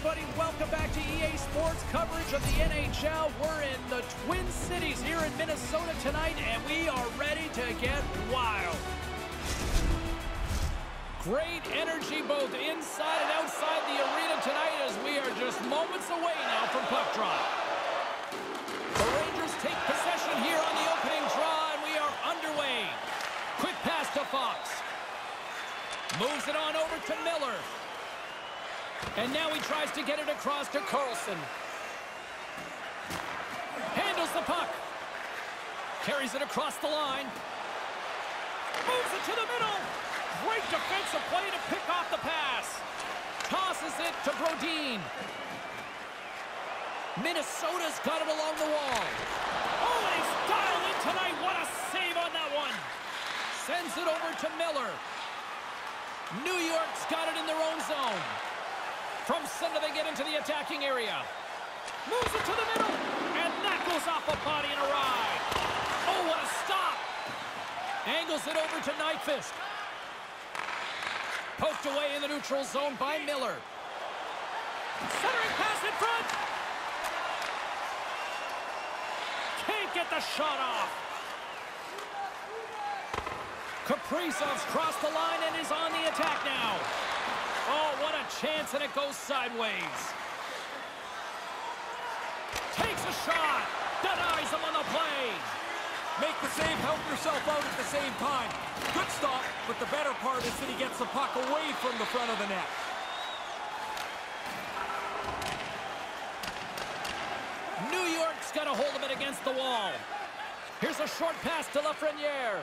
everybody. Welcome back to EA Sports coverage of the NHL. We're in the Twin Cities here in Minnesota tonight, and we are ready to get wild. Great energy both inside and outside the arena tonight as we are just moments away now from puck drop. The Rangers take possession here on the opening draw, and we are underway. Quick pass to Fox. Moves it on over to Miller. And now he tries to get it across to Carlson. Handles the puck. Carries it across the line. Moves it to the middle. Great defensive play to pick off the pass. Tosses it to Brodin. Minnesota's got it along the wall. Oh, and he's dialed in tonight. What a save on that one. Sends it over to Miller. New York's got it in their own zone. From center, they get into the attacking area. Moves it to the middle. And that goes off a body and a ride. Oh, what a stop. Angles it over to Nyquist. Poked away in the neutral zone by Miller. Centering pass in front. Can't get the shot off. Kaprizov's crossed the line and is on the attack now. Oh, what a chance, and it goes sideways. Takes a shot. Denies him on the play. Make the save, help yourself out at the same time. Good stop, but the better part is that he gets the puck away from the front of the net. New York's got a hold of it against the wall. Here's a short pass to Lafreniere.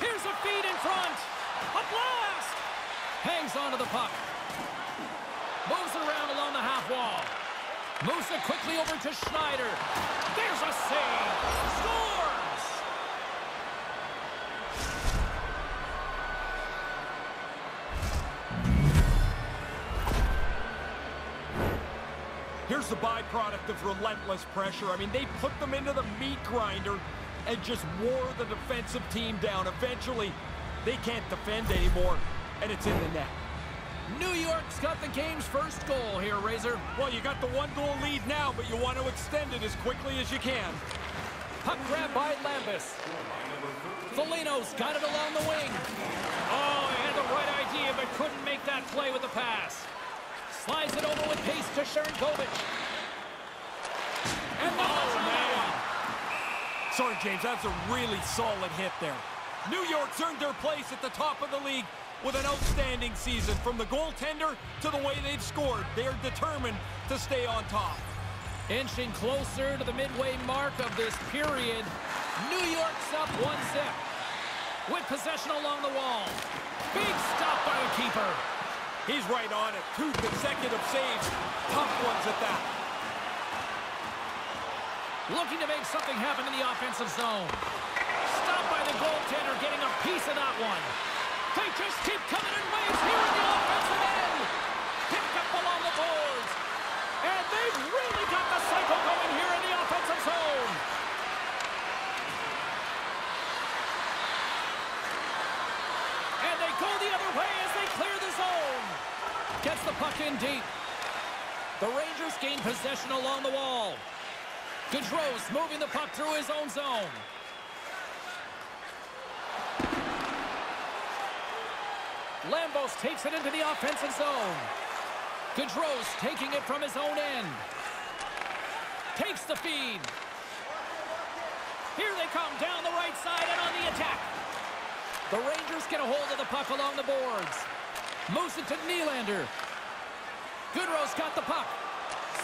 Here's a feed in front. A blast! Hangs onto the puck. Moves it around along the half wall. Moves it quickly over to Schneider. There's a save. Scores! Here's the byproduct of relentless pressure. I mean, they put them into the meat grinder and just wore the defensive team down. Eventually, they can't defend anymore, and it's in the net. New York's got the game's first goal here, Razor. Well, you got the one-goal lead now, but you want to extend it as quickly as you can. Puck grab by Lambos. Foligno's got it along the wing. Oh, he had the right idea, but couldn't make that play with the pass. Slides it over with pace to Sharangovich. And the oh, man. Sorry, James, that's a really solid hit there. New York's earned their place at the top of the league with an outstanding season. From the goaltender to the way they've scored, they're determined to stay on top. Inching closer to the midway mark of this period, New York's up one zip. With possession along the wall. Big stop by the keeper. He's right on it. Two consecutive saves. Tough ones at that. Looking to make something happen in the offensive zone. Stopped by the goaltender, getting a piece of that one. They just keep coming in waves here in the offensive end. Picked up along the boards. And they've really got the cycle going here in the offensive zone. And they go the other way as they clear the zone. Gets the puck in deep. The Rangers gain possession along the wall. Gaudreau's moving the puck through his own zone. Lambos takes it into the offensive zone. Gaudreau's taking it from his own end. Takes the feed. Here they come down the right side and on the attack. The Rangers get a hold of the puck along the boards. Moves it to Nylander. Gaudreau's got the puck.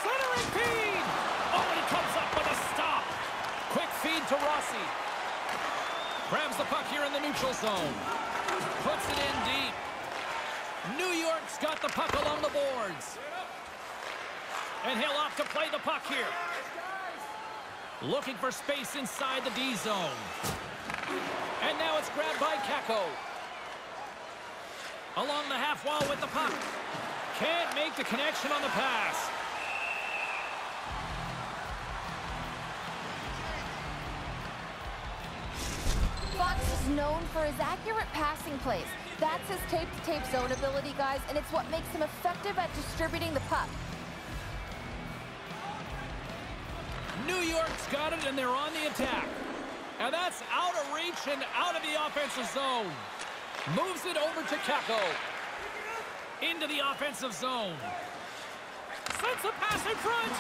Centering feed! Oh, and he comes up with a stop. Quick feed to Rossi. Grabs the puck here in the neutral zone. Puts it in deep. New York's got the puck along the boards. And he'll opt to play the puck here. Looking for space inside the D zone. And now it's grabbed by Kakko. Along the half wall with the puck. Can't make the connection on the pass. Fox is known for his accurate passing plays. That's his tape-to-tape -tape zone ability, guys, and it's what makes him effective at distributing the puck. New York's got it, and they're on the attack. And that's out of reach and out of the offensive zone. Moves it over to Kakko. Into the offensive zone. Sends a pass in front.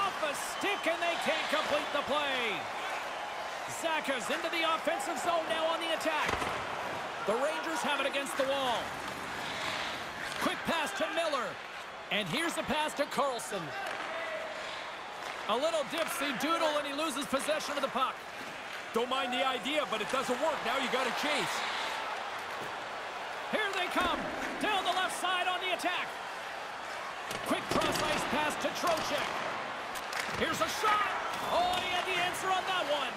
Off a stick, and they can't complete the play. Zacha's into the offensive zone now on the attack. The Have it against the wall. Quick pass to Miller. And here's the pass to Carlson. A little dipsy doodle, and he loses possession of the puck. Don't mind the idea, but it doesn't work. Now you got to chase. Here they come. Down the left side on the attack. Quick cross-ice pass to Trocheck. Here's a shot. Oh, he had the answer on that one.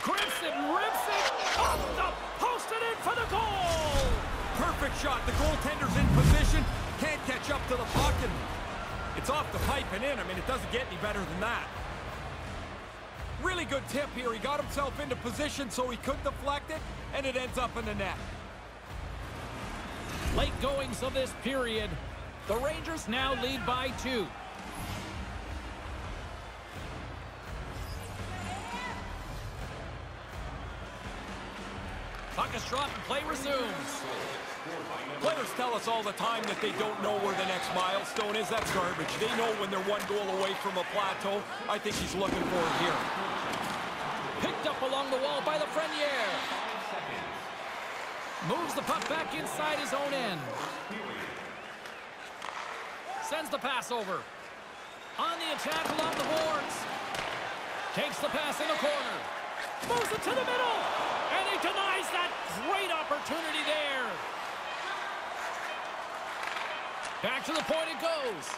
Grips it, rips it. Off the post and in for the goal. Perfect shot. The goaltender's in position. Can't catch up to the puck, and it's off the pipe and in. I mean, it doesn't get any better than that. Really good tip here. He got himself into position so he could deflect it, and it ends up in the net. Late goings of this period. The Rangers now lead by two. And play resumes. Players tell us all the time that they don't know where the next milestone is. That's garbage. They know when they're one goal away from a plateau. I think he's looking for it here. Picked up along the wall by Lafreniere. Moves the puck back inside his own end. Sends the pass over. On the attack along the boards. Takes the pass in the corner. Moves it to the middle. Denies that great opportunity there. Back to the point it goes.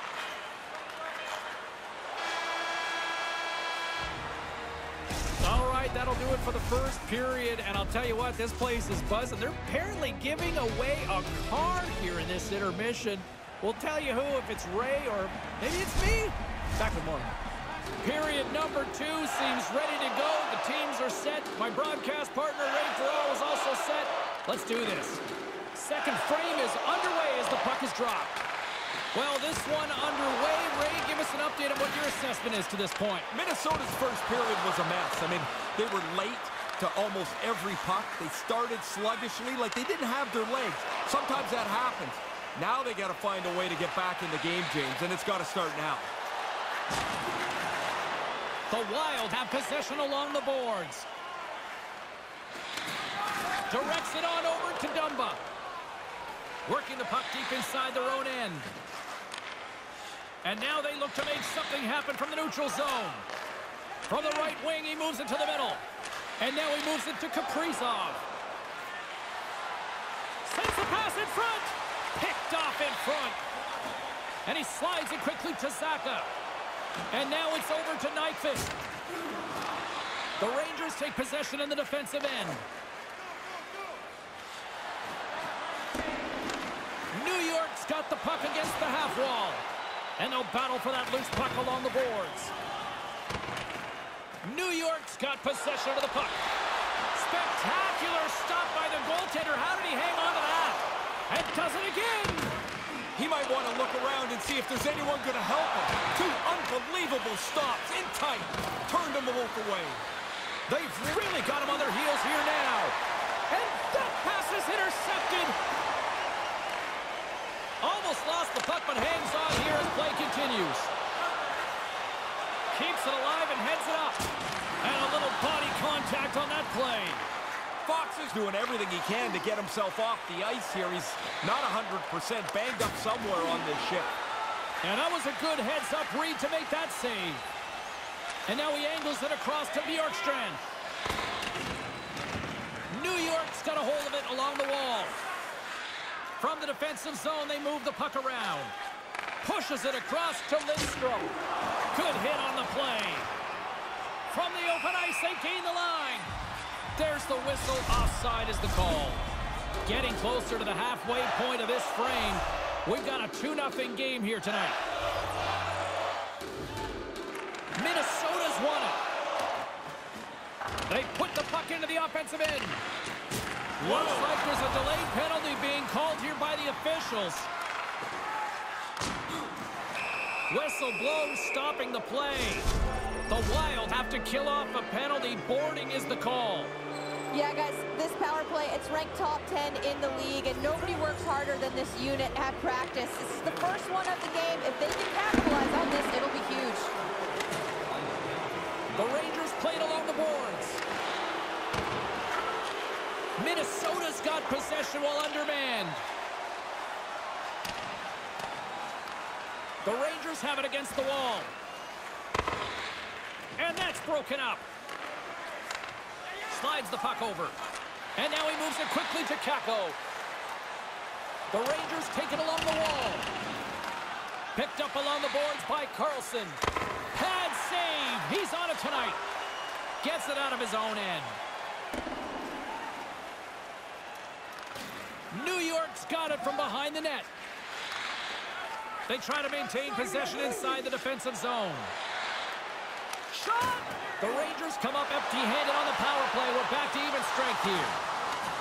All right, that'll do it for the first period. And I'll tell you what, this place is buzzing. They're apparently giving away a car here in this intermission. We'll tell you who, if it's Ray or maybe it's me. Back with more. Period number two seems ready to go. The teams are set. My broadcast partner, Ray Ferraro, is also set. Let's do this. Second frame is underway as the puck is dropped. Well, this one underway. Ray, give us an update on what your assessment is to this point. Minnesota's first period was a mess. I mean, they were late to almost every puck. They started sluggishly, like they didn't have their legs. Sometimes that happens. Now they got to find a way to get back in the game, James, and it's got to start now. The Wild have possession along the boards. Directs it on over to Dumba. Working the puck deep inside their own end. And now they look to make something happen from the neutral zone. From the right wing, he moves it to the middle. And now he moves it to Kaprizov. Sends the pass in front. Picked off in front. And he slides it quickly to Zacha. And now it's over to Nyquist. The Rangers take possession in the defensive end. New York's got the puck against the half wall. And they'll battle for that loose puck along the boards. New York's got possession of the puck. Spectacular stop by the goaltender. How did he hang on to that? And does it again. He might want to look around and see if there's anyone going to help him. Two unbelievable stops in tight. Turned them both away. They've really got him on their heels here now. And that pass is intercepted. Almost lost the puck, but hangs on here as play continues. Keeps it alive and heads it up. And a little body contact on that play. Fox is doing everything he can to get himself off the ice here. He's not 100% banged up somewhere on this ship. And that was a good heads-up read to make that save. And now he angles it across to Bjorkstrand. New York's got a hold of it along the wall. From the defensive zone, they move the puck around. Pushes it across to Lindstrom. Good hit on the play. From the open ice, they gain the line. There's the whistle. Offside is the call. Getting closer to the halfway point of this frame. We've got a 2-0 game here tonight. Minnesota's won it. They put the puck into the offensive end. Looks like there's a delayed penalty being called here by the officials. Whistle blows, stopping the play. The Wild have to kill off a penalty. Boarding is the call. Yeah, guys, this power play, it's ranked top 10 in the league, and nobody works harder than this unit at practice. This is the first one of the game. If they can capitalize on this, it'll be huge. The Rangers played along the boards. Minnesota's got possession while undermanned. The Rangers have it against the wall. And that's broken up. Slides the puck over. And now he moves it quickly to Kakko. The Rangers take it along the wall. Picked up along the boards by Carlson. Pad save. He's on it tonight. Gets it out of his own end. New York's got it from behind the net. They try to maintain possession inside the defensive zone. Shot! The Rangers come up empty-handed on the power play. We're back to even strength here.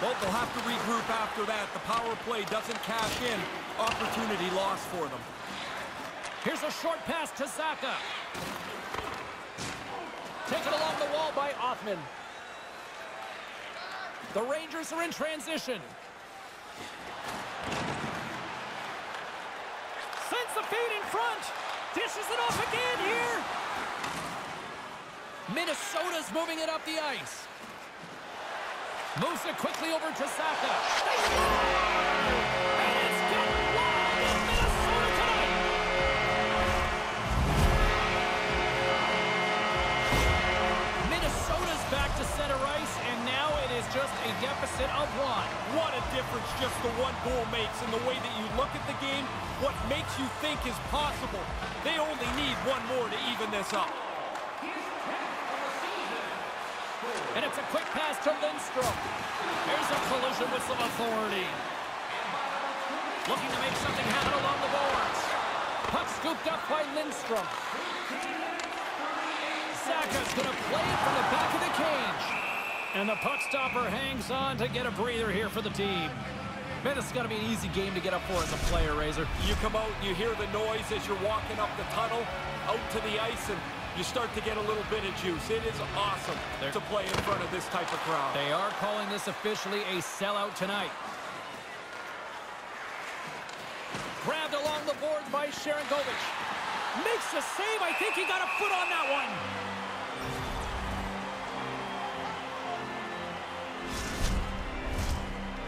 Well, they'll have to regroup after that. The power play doesn't cash in. Opportunity lost for them. Here's a short pass to Zacha. Taken along the wall by Othmann. The Rangers are in transition. Sends the feed in front. Dishes it off again here. Minnesota's moving it up the ice. Moves it quickly over to score! And it's Minnesota tonight. Minnesota's back to center ice, and now it is just a deficit of one. What a difference just the one goal makes in the way that you look at the game, what makes you think is possible. They only need one more to even this up. And it's a quick pass to Lindstrom. Here's a collision with some authority. Looking to make something happen along the boards. Puck scooped up by Lindstrom. Zacha's going to play it from the back of the cage. And the puck stopper hangs on to get a breather here for the team. Man, this is going to be an easy game to get up for as a player, Razor. You come out you hear the noise as you're walking up the tunnel, out to the ice, and you start to get a little bit of juice. It is awesome They're- to play in front of this type of crowd. They are calling this officially a sellout tonight. Grabbed along the boards by Sharangovich. Makes the save. I think he got a foot on that one.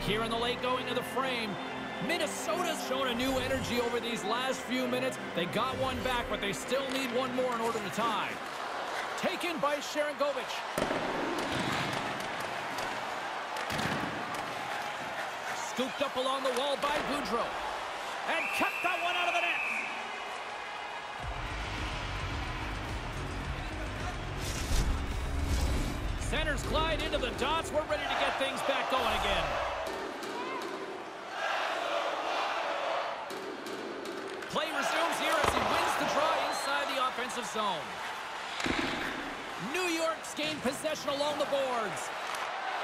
Here in the late going to the frame. Minnesota's shown a new energy over these last few minutes. They got one back, but they still need one more in order to tie. Taken by Sharangovich. Scooped up along the wall by Gaudreau. And kept that one out of the net. Centers glide into the dots. We're ready to get things back going again. Play resumes here as he wins the draw inside the offensive zone. New York's gained possession along the boards.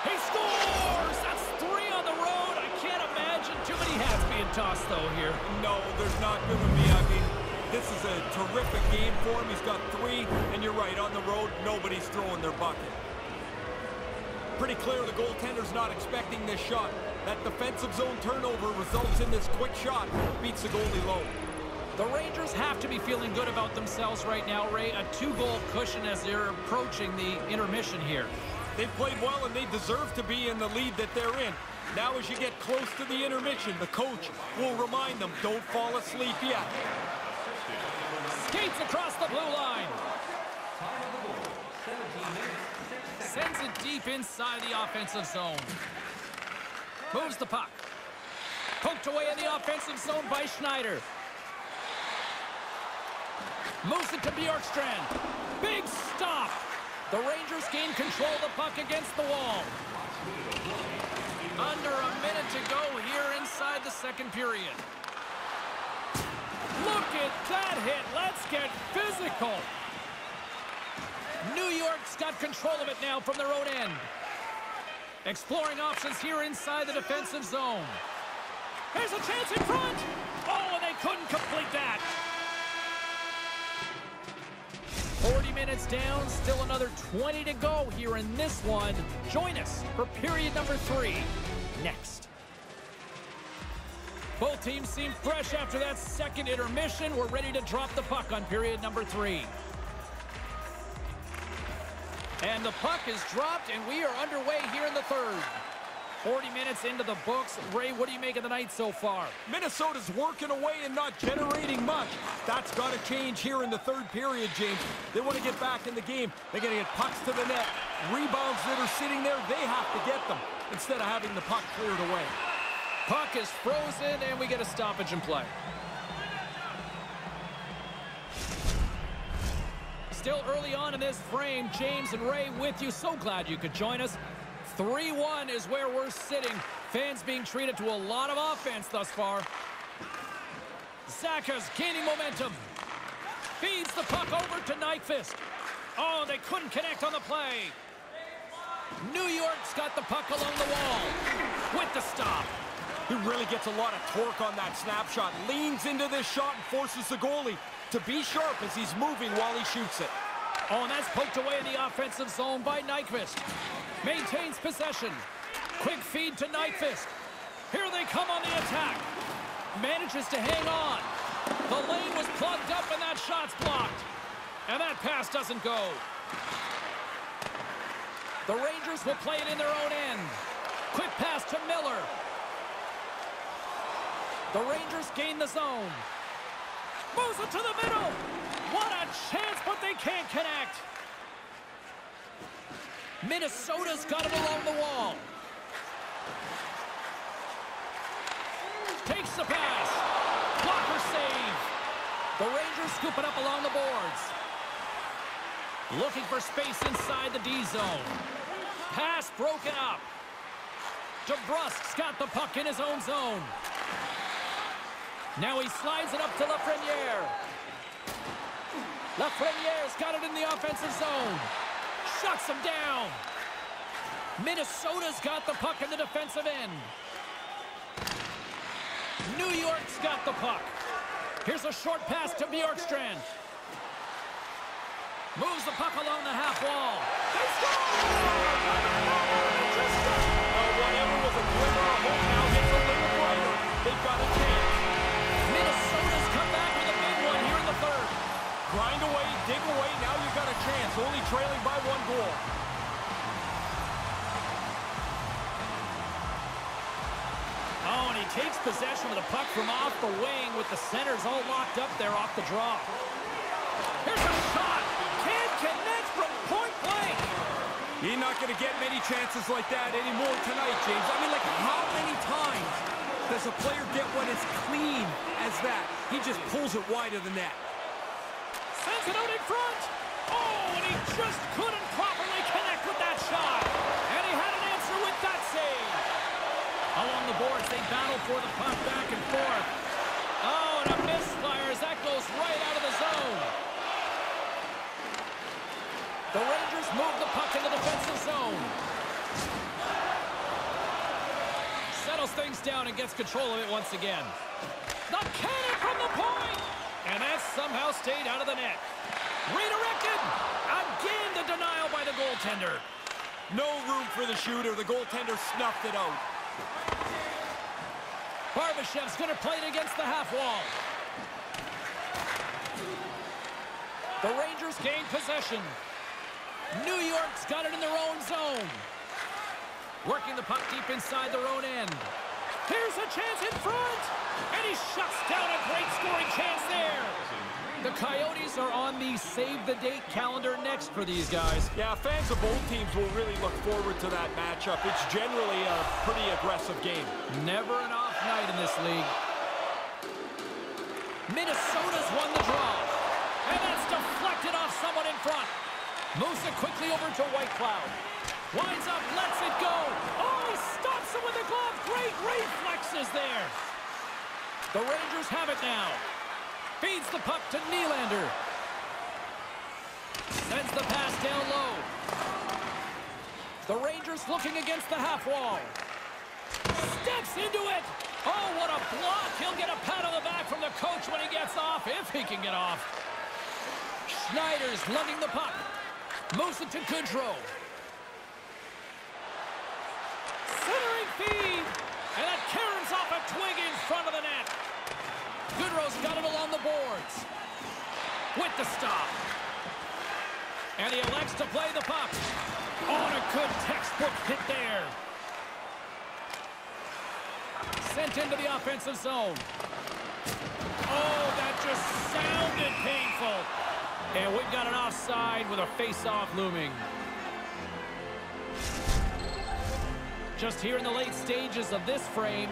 He scores! That's three on the road. I can't imagine too many hats being tossed, though, here. No, there's not going to be. I mean, this is a terrific game for him. He's got three, and you're right, on the road, nobody's throwing their bucket. Pretty clear the goaltender's not expecting this shot. That defensive zone turnover results in this quick shot, beats the goalie low. The Rangers have to be feeling good about themselves right now, Ray. A two-goal cushion as they're approaching the intermission here. They've played well, and they deserve to be in the lead that they're in. Now as you get close to the intermission, the coach will remind them, don't fall asleep yet. Skates across the blue line. Sends it deep inside the offensive zone. Moves the puck. Poked away in the offensive zone by Schneider. Moves it to Bjorkstrand. Big stop. The Rangers gain control of the puck against the wall. Under a minute to go here inside the second period. Look at that hit. Let's get physical. New York's got control of it now from their own end. Exploring options here inside the defensive zone. There's a chance in front. Oh, and they couldn't complete that. Minutes down, still another 20 to go here in this one. Join us for period number three next. Both teams seem fresh after that second intermission. We're ready to drop the puck on period number three. And the puck is dropped, and we are underway here in the third. 40 minutes into the books. Ray, what do you make of the night so far? Minnesota's working away and not generating much. That's got to change here in the third period, James. They want to get back in the game. They're going to get pucks to the net. Rebounds that are sitting there, they have to get them instead of having the puck cleared away. Puck is frozen, and we get a stoppage in play. Still early on in this frame, James and Ray with you. So glad you could join us. 3-1 is where we're sitting. Fans being treated to a lot of offense thus far. Zacha's gaining momentum. Feeds the puck over to Nyquist. Oh, they couldn't connect on the play. New York's got the puck along the wall with the stop. He really gets a lot of torque on that snapshot. Leans into this shot and forces the goalie to be sharp as he's moving while he shoots it. Oh, and that's poked away in the offensive zone by Nyquist. Maintains possession. Quick feed to Nyquist. Here they come on the attack. Manages to hang on. The lane was plugged up and that shot's blocked. And that pass doesn't go. The Rangers will play it in their own end. Quick pass to Miller. The Rangers gain the zone. Moves it to the middle. What a chance, but they can't connect. Minnesota's got it along the wall. Takes the pass. Blocker save. The Rangers scoop it up along the boards. Looking for space inside the D zone. Pass broken up. DeBrusk's got the puck in his own zone. Now he slides it up to Lafreniere. Lafreniere's got it in the offensive zone. Shuts him down. Minnesota's got the puck in the defensive end. New York's got the puck. Here's a short pass to Bjorkstrand. Moves the puck along the half wall. They score! Oh, whatever was a glimmer of hope now gets a little brighter. They've got a chance. Grind away, dig away, now you've got a chance. Only trailing by one goal. Oh, and he takes possession of the puck from off the wing with the centers all locked up there off the draw. Here's a shot. Can't connect from point blank. You're not going to get many chances like that anymore tonight, James. I mean, like, how many times does a player get one as clean as that? He just pulls it wide of the net. Sends it out in front. Oh, and he just couldn't properly connect with that shot. And he had an answer with that save. Along the boards, they battle for the puck back and forth. Oh, and a misfire as that goes right out of the zone. The Rangers move the puck in the defensive zone. Settles things down and gets control of it once again. The cannon from the point! And that somehow stayed out of the net. Redirected! Again, the denial by the goaltender. No room for the shooter. The goaltender snuffed it out. Barbashev's going to play it against the half wall. The Rangers gain possession. New York's got it in their own zone. Working the puck deep inside their own end. Here's a chance in front. And he shuts down a great scoring chance there. The Coyotes are on the save-the-date calendar next for these guys. Yeah, fans of both teams will really look forward to that matchup. It's generally a pretty aggressive game. Never an off night in this league. Minnesota's won the draw. And that's deflected off someone in front. Moves it quickly over to Whitecloud. Winds up, lets it go. Oh, stops with a glove. Great reflexes there. The Rangers have it now. Feeds the puck to Nylander. Sends the pass down low. The Rangers Rangers looking against the half wall. Steps into it. Oh, what a block. He'll get a pat on the back from the coach when he gets off, if he can get off. Schneider's lugging the puck. Moves it to Goodrow. Centering feed. And that twig in front of the net. Goodrow's got it along the boards. With the stop. And he elects to play the puck. On a good textbook hit there. Sent into the offensive zone. Oh, that just sounded painful. And we've got an offside with a face-off looming. Just here in the late stages of this frame,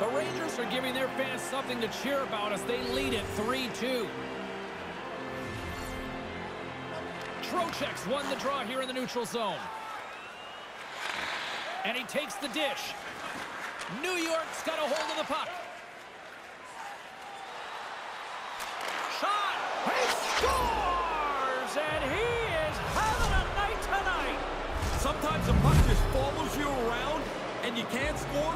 the Rangers are giving their fans something to cheer about as they lead it 3-2. Trocheck's won the draw here in the neutral zone. And he takes the dish. New York's got a hold of the puck. Shot! He scores! And he is having a night tonight. Sometimes the puck just follows you around and you can't score.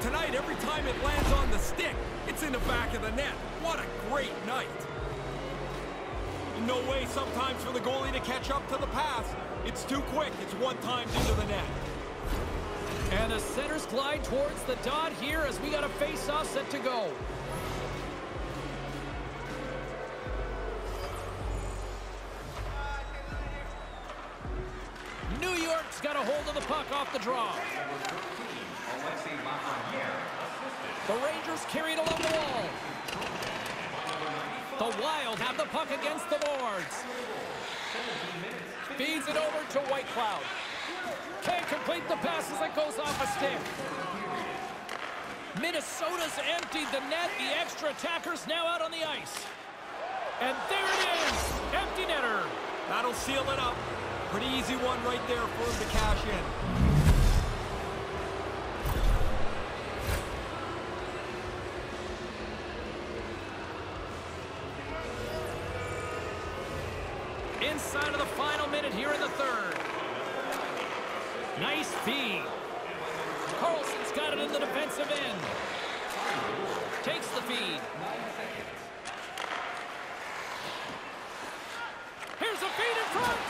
Tonight, every time it lands on the stick, it's in the back of the net. What a great night. No way sometimes for the goalie to catch up to the pass. It's too quick. It's one time into the net. And the centers glide towards the dot here as we got a face-off set to go. New York's got a hold of the puck off the draw. Carry it along the wall. The Wild have the puck against the boards. Feeds it over to Whitecloud. Can't complete the pass as it goes off a stick. Minnesota's emptied the net. The extra attackers now out on the ice. And there it is. Empty netter. That'll seal it up. Pretty easy one right there for him to cash in. Inside of the final minute here in the third. Nice feed. Carlson's got it in the defensive end. Takes the feed. Here's a feed in front.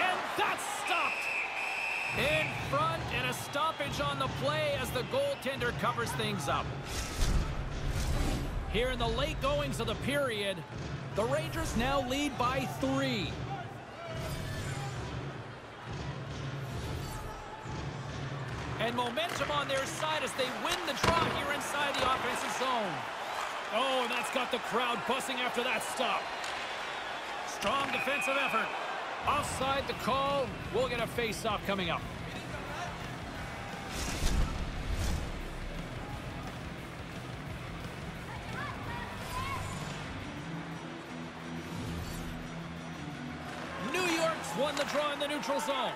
And that's stopped. In front and a stoppage on the play as the goaltender covers things up. Here in the late goings of the period, the Rangers now lead by three. And momentum on their side as they win the draw here inside the offensive zone. Oh, and that's got the crowd bussing after that stop. Strong defensive effort. Offside the call. We'll get a face-off coming up. New York's won the draw in the neutral zone.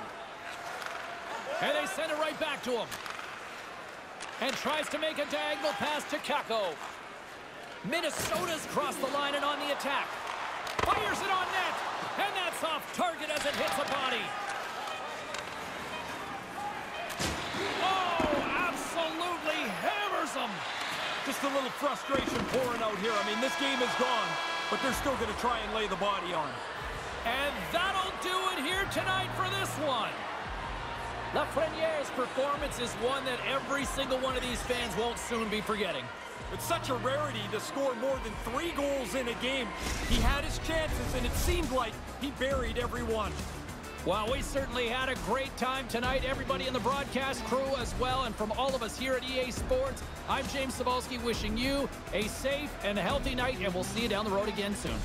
And they send it right back to him. And tries to make a diagonal pass to Kakko. Minnesota's crossed the line and on the attack. Fires it on net. And that's off target as it hits a body. Oh, absolutely hammers him. Just a little frustration pouring out here. I mean, this game is gone, but they're still going to try and lay the body on. And that'll do it here tonight for this one. Lafreniere's performance is one that every single one of these fans won't soon be forgetting. It's such a rarity to score more than three goals in a game. He had his chances, and it seemed like he buried every one. Well, we certainly had a great time tonight. Everybody in the broadcast crew as well. And from all of us here at EA Sports, I'm James Cybulski wishing you a safe and healthy night, and we'll see you down the road again soon.